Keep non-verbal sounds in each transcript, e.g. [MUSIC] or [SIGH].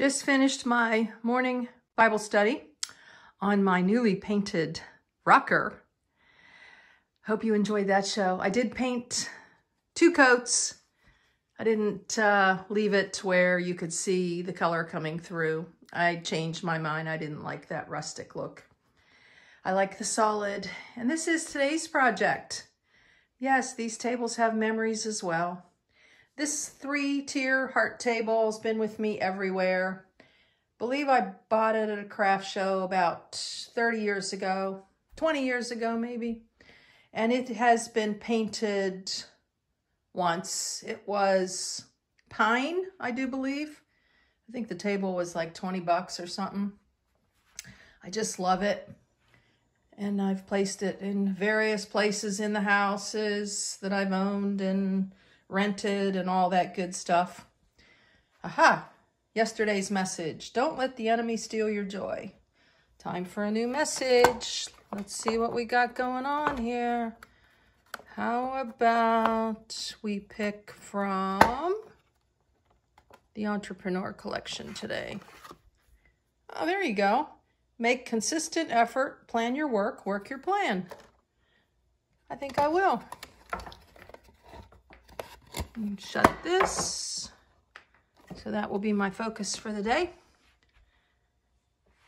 Just finished my morning Bible study on my newly painted rocker. Hope you enjoyed that show. I did paint two coats. I didn't uh, leave it where you could see the color coming through. I changed my mind. I didn't like that rustic look. I like the solid. And this is today's project. Yes, these tables have memories as well. This three-tier heart table has been with me everywhere. believe I bought it at a craft show about 30 years ago, 20 years ago maybe. And it has been painted once. It was pine, I do believe. I think the table was like 20 bucks or something. I just love it. And I've placed it in various places in the houses that I've owned and rented and all that good stuff. Aha, yesterday's message. Don't let the enemy steal your joy. Time for a new message. Let's see what we got going on here. How about we pick from the Entrepreneur Collection today? Oh, there you go. Make consistent effort, plan your work, work your plan. I think I will. Shut this. So that will be my focus for the day.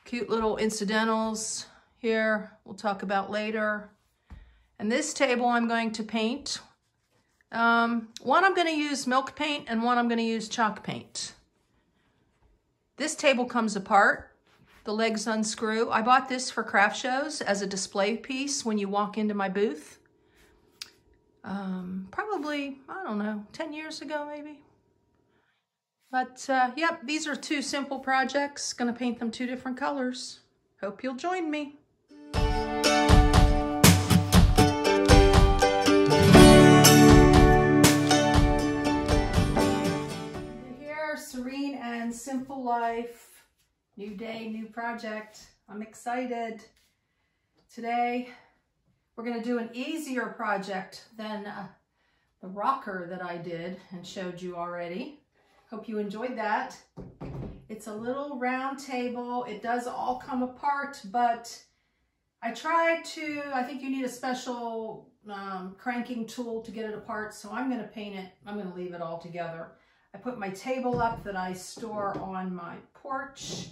Cute little incidentals here we'll talk about later. And this table I'm going to paint. Um, one I'm going to use milk paint and one I'm going to use chalk paint. This table comes apart. The legs unscrew. I bought this for craft shows as a display piece when you walk into my booth um, probably, I don't know, 10 years ago maybe. But uh, yep, these are two simple projects. Gonna paint them two different colors. Hope you'll join me. Here, serene and simple life. New day, new project. I'm excited. Today, we're going to do an easier project than uh, the rocker that I did and showed you already. Hope you enjoyed that. It's a little round table. It does all come apart, but I tried to, I think you need a special um, cranking tool to get it apart, so I'm going to paint it. I'm going to leave it all together. I put my table up that I store on my porch.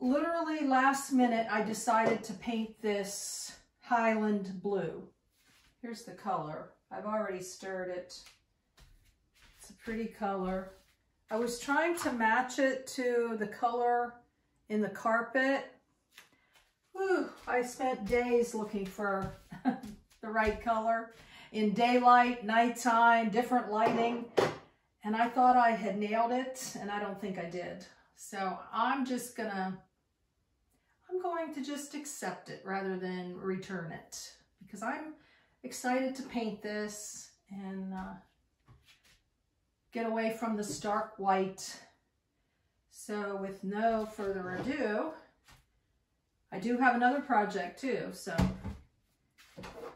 Literally last minute, I decided to paint this Highland Blue. Here's the color. I've already stirred it. It's a pretty color. I was trying to match it to the color in the carpet. Whew, I spent days looking for [LAUGHS] the right color in daylight, nighttime, different lighting. And I thought I had nailed it, and I don't think I did. So I'm just gonna I'm going to just accept it rather than return it because I'm excited to paint this and uh, get away from the stark white. So with no further ado, I do have another project too, so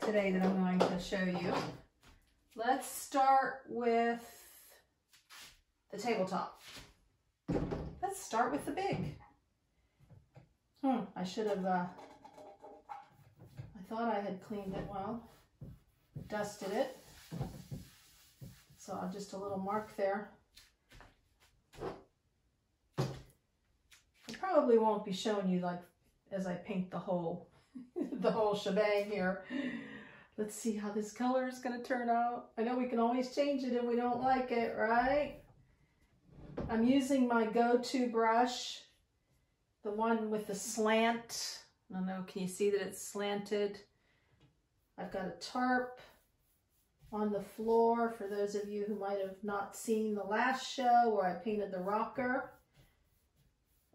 today that I'm going to show you. Let's start with the tabletop. Let's start with the big. Hmm, I should have, uh, I thought I had cleaned it well, dusted it. So I'll just a little mark there. I probably won't be showing you like as I paint the whole, [LAUGHS] the whole shebang here. Let's see how this color is going to turn out. I know we can always change it if we don't like it, right? I'm using my go-to brush the one with the slant. I don't know, can you see that it's slanted? I've got a tarp on the floor for those of you who might have not seen the last show where I painted the rocker.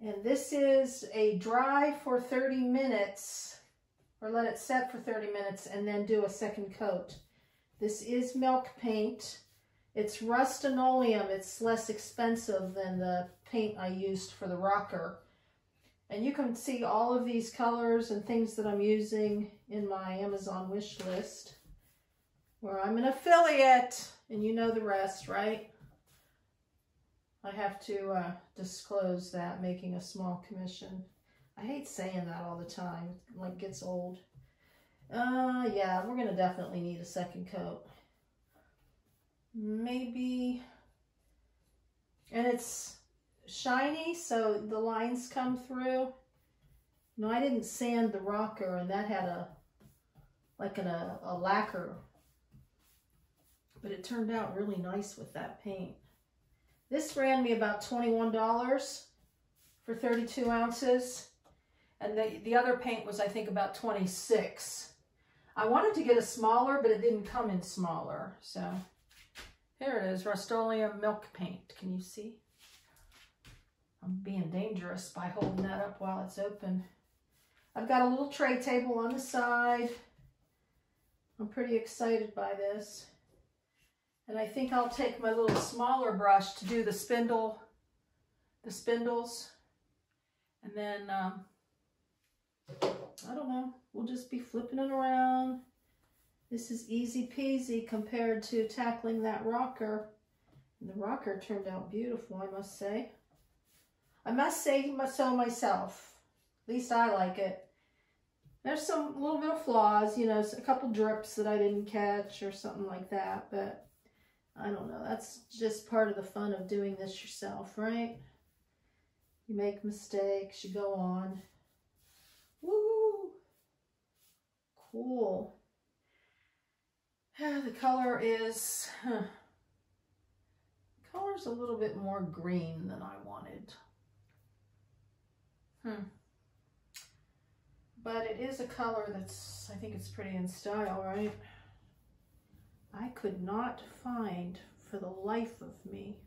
And this is a dry for 30 minutes or let it set for 30 minutes and then do a second coat. This is milk paint. It's Rust-Oleum. It's less expensive than the paint I used for the rocker. And you can see all of these colors and things that I'm using in my Amazon wish list where I'm an affiliate and you know the rest, right? I have to uh, disclose that, making a small commission. I hate saying that all the time, it, like gets old. Uh, yeah, we're gonna definitely need a second coat. Maybe, and it's shiny, so the lines come through. No, I didn't sand the rocker, and that had a, like an, a, a lacquer, but it turned out really nice with that paint. This ran me about $21 for 32 ounces. And the, the other paint was, I think, about 26. I wanted to get a smaller, but it didn't come in smaller. So here it is, Rust-Oleum Milk Paint. Can you see? I'm being dangerous by holding that up while it's open. I've got a little tray table on the side. I'm pretty excited by this. And I think I'll take my little smaller brush to do the spindle, the spindles. And then, um, I don't know, we'll just be flipping it around. This is easy peasy compared to tackling that rocker. And the rocker turned out beautiful, I must say. I must say so myself. At least I like it. There's some little bit of flaws, you know, a couple drips that I didn't catch or something like that, but I don't know. That's just part of the fun of doing this yourself, right? You make mistakes, you go on. Woo! Cool. [SIGHS] the color is, huh, the color's a little bit more green than I wanted. Hmm. But it is a color that's, I think it's pretty in style, right? I could not find for the life of me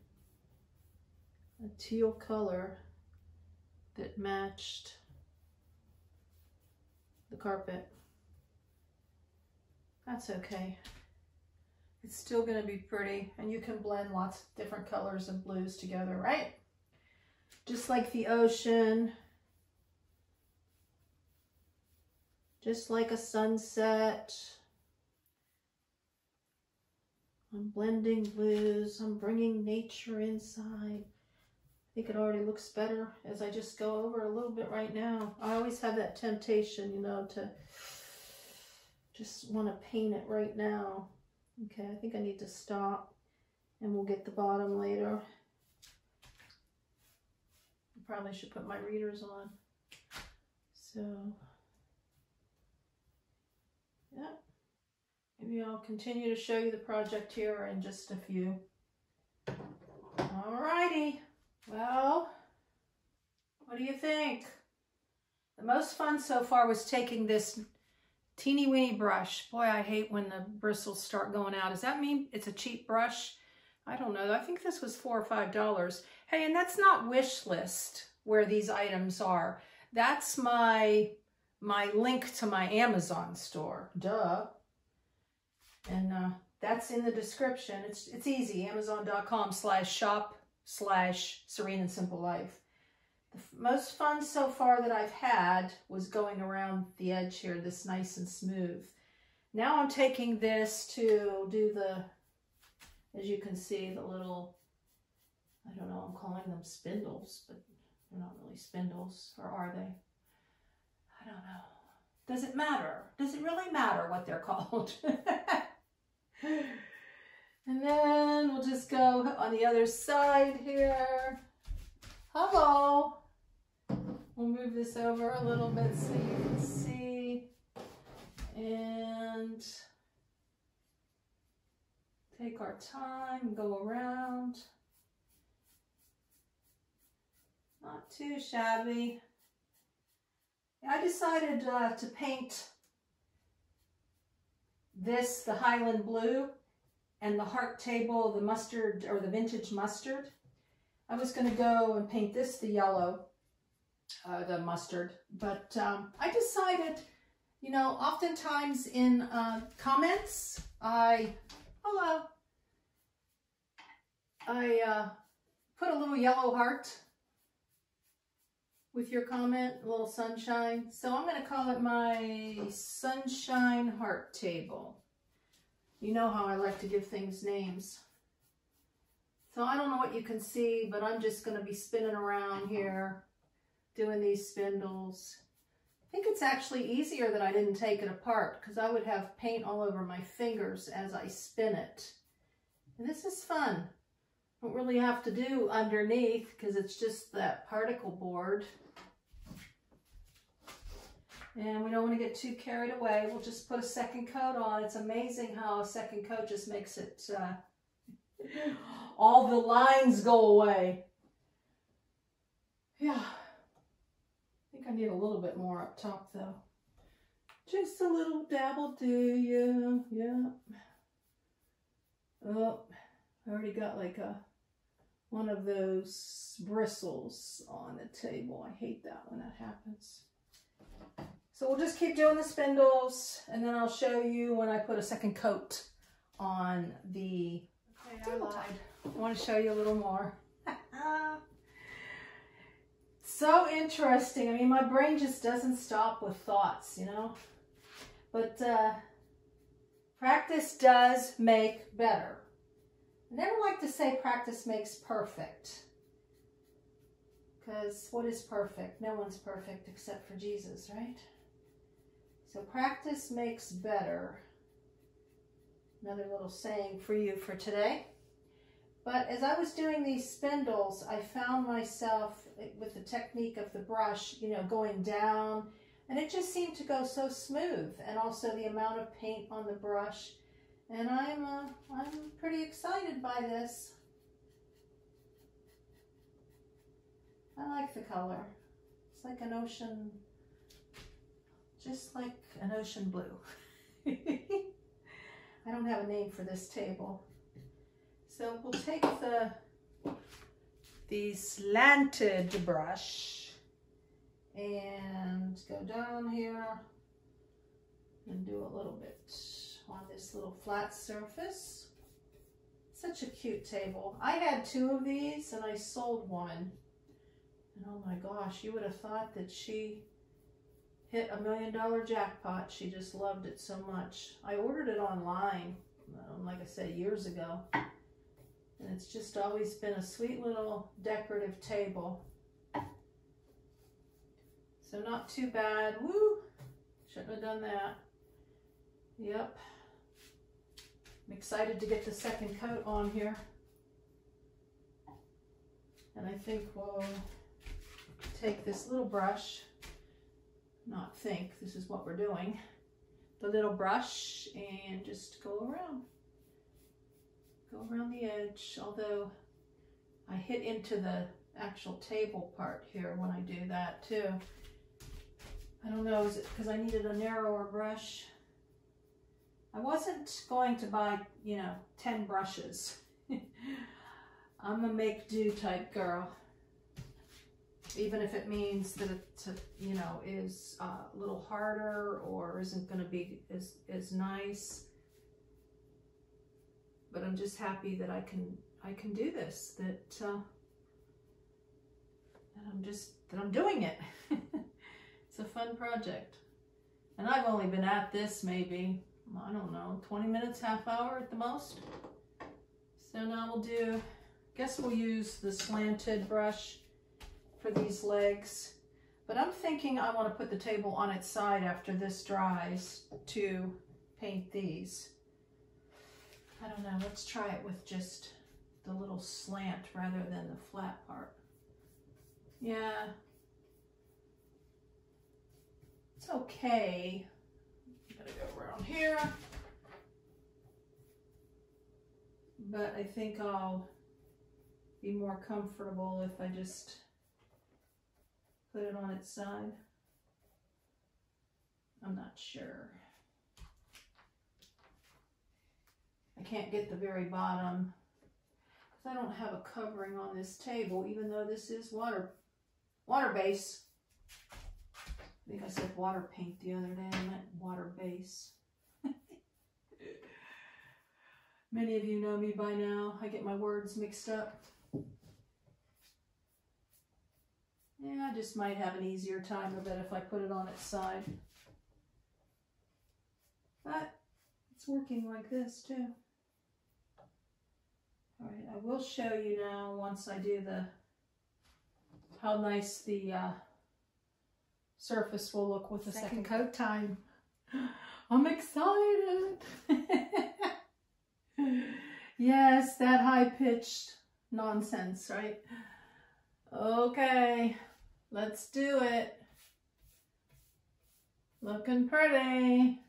a teal color that matched the carpet. That's okay. It's still going to be pretty and you can blend lots of different colors and blues together, right? Just like the ocean, just like a sunset, I'm blending blues. I'm bringing nature inside. I think it already looks better as I just go over a little bit right now. I always have that temptation, you know, to just want to paint it right now. Okay, I think I need to stop and we'll get the bottom later. I probably should put my readers on. So, yeah. Maybe I'll continue to show you the project here in just a few. Alrighty, well, what do you think? The most fun so far was taking this teeny weeny brush. Boy, I hate when the bristles start going out. Does that mean it's a cheap brush? I don't know. I think this was four or five dollars. Hey, and that's not wish list where these items are. That's my my link to my Amazon store. Duh. And uh, that's in the description. It's, it's easy, amazon.com slash shop slash serene and simple life. The most fun so far that I've had was going around the edge here, this nice and smooth. Now I'm taking this to do the, as you can see, the little, I don't know, I'm calling them spindles, but they're not really spindles, or are they? I don't know. Does it matter? Does it really matter what they're [LAUGHS] called? and then we'll just go on the other side here. Hello. We'll move this over a little bit so you can see. And take our time, go around. Not too shabby. I decided uh, to paint this, the Highland Blue, and the Heart Table, the mustard, or the vintage mustard. I was going to go and paint this the yellow, uh, the mustard, but um, I decided, you know, oftentimes in uh, comments, I, hello, I uh, put a little yellow heart with your comment, a little sunshine. So I'm going to call it my sunshine heart table. You know how I like to give things names. So I don't know what you can see, but I'm just going to be spinning around here, doing these spindles. I think it's actually easier that I didn't take it apart because I would have paint all over my fingers as I spin it. And this is fun. Don't really have to do underneath because it's just that particle board. And we don't want to get too carried away. We'll just put a second coat on. It's amazing how a second coat just makes it, uh, all the lines go away. Yeah. I think I need a little bit more up top though. Just a little dabble do you? Yeah. Oh, I already got like a one of those bristles on the table. I hate that when that happens. So we'll just keep doing the spindles and then I'll show you when I put a second coat on the. I, I want to show you a little more. [LAUGHS] so interesting. I mean, my brain just doesn't stop with thoughts, you know? But uh, practice does make better. I never like to say practice makes perfect. Because what is perfect? No one's perfect except for Jesus, right? So practice makes better. Another little saying for you for today. But as I was doing these spindles, I found myself with the technique of the brush, you know, going down and it just seemed to go so smooth and also the amount of paint on the brush. And I'm, uh, I'm pretty excited by this. I like the color. It's like an ocean just like an ocean blue. [LAUGHS] I don't have a name for this table. So we'll take the the slanted brush and go down here and do a little bit on this little flat surface. Such a cute table. I had two of these and I sold one. And oh my gosh, you would have thought that she hit a million dollar jackpot. She just loved it so much. I ordered it online, um, like I said, years ago. And it's just always been a sweet little decorative table. So not too bad. Woo! Shouldn't have done that. Yep. I'm excited to get the second coat on here. And I think we'll take this little brush not think this is what we're doing. The little brush and just go around. Go around the edge, although I hit into the actual table part here when I do that too. I don't know, is it because I needed a narrower brush? I wasn't going to buy, you know, 10 brushes. [LAUGHS] I'm a make do type girl even if it means that it, you know, is uh, a little harder or isn't going to be as, as nice. But I'm just happy that I can, I can do this, that, uh, that I'm just, that I'm doing it. [LAUGHS] it's a fun project. And I've only been at this maybe, I don't know, 20 minutes, half hour at the most. So now we'll do, I guess we'll use the slanted brush for these legs. But I'm thinking I want to put the table on its side after this dries to paint these. I don't know, let's try it with just the little slant rather than the flat part. Yeah. It's okay. I'm gonna go around here. But I think I'll be more comfortable if I just put it on its side. I'm not sure. I can't get the very bottom because I don't have a covering on this table, even though this is water, water base. I think I said water paint the other day. I meant water base. [LAUGHS] Many of you know me by now. I get my words mixed up. Yeah, I just might have an easier time of it if I put it on its side. But it's working like this too. All right, I will show you now once I do the, how nice the uh, surface will look with the second, second coat time. [GASPS] I'm excited. [LAUGHS] yes, that high-pitched nonsense, right? Okay, let's do it. Looking pretty.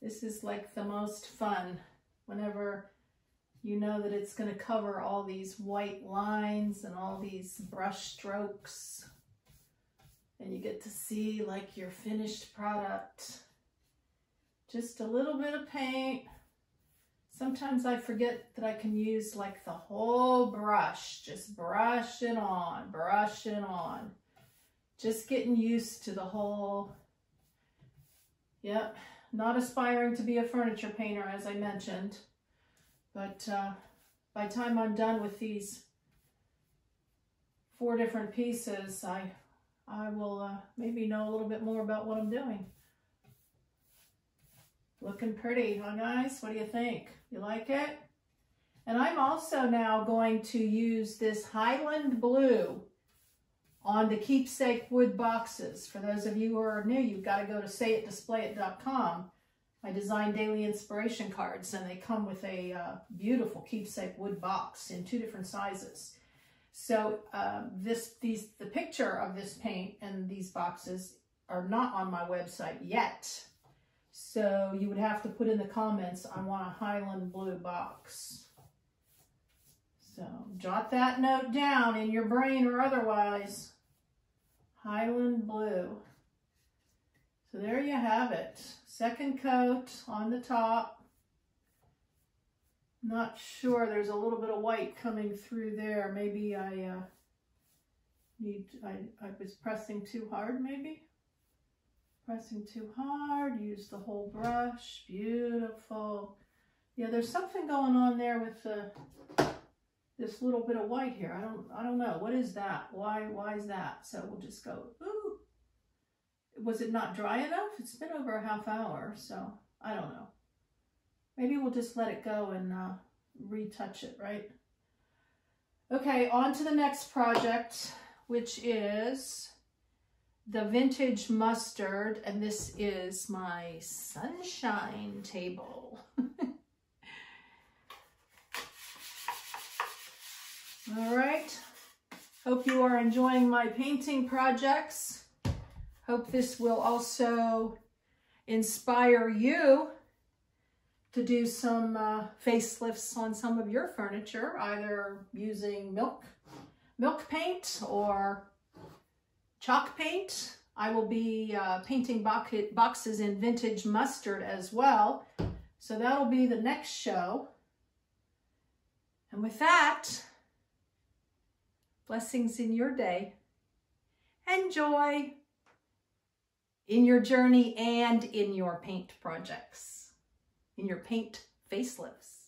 This is like the most fun whenever you know that it's going to cover all these white lines and all these brush strokes and you get to see like your finished product. Just a little bit of paint. Sometimes I forget that I can use like the whole brush, just brush it on, brush it on. Just getting used to the whole, yep, not aspiring to be a furniture painter as I mentioned, but uh, by time I'm done with these four different pieces, I, I will uh, maybe know a little bit more about what I'm doing. Looking pretty, huh guys? What do you think? You like it? And I'm also now going to use this Highland Blue on the keepsake wood boxes. For those of you who are new, you've got to go to sayitdisplayit.com. I design daily inspiration cards and they come with a uh, beautiful keepsake wood box in two different sizes. So uh, this, these, the picture of this paint and these boxes are not on my website yet. So you would have to put in the comments, I want a Highland blue box. So jot that note down in your brain or otherwise. Highland blue. So there you have it. Second coat on the top. Not sure, there's a little bit of white coming through there. Maybe I uh, need, I, I was pressing too hard maybe? Pressing too hard, use the whole brush, beautiful. Yeah, there's something going on there with the, this little bit of white here. I don't, I don't know. What is that? Why, why is that? So we'll just go, ooh. Was it not dry enough? It's been over a half hour, so I don't know. Maybe we'll just let it go and uh, retouch it, right? Okay, on to the next project, which is the vintage mustard, and this is my sunshine table. [LAUGHS] All right, hope you are enjoying my painting projects. Hope this will also inspire you to do some uh, facelifts on some of your furniture, either using milk, milk paint or chalk paint. I will be uh, painting boxes in vintage mustard as well. So that'll be the next show. And with that, blessings in your day. Enjoy in your journey and in your paint projects, in your paint facelifts.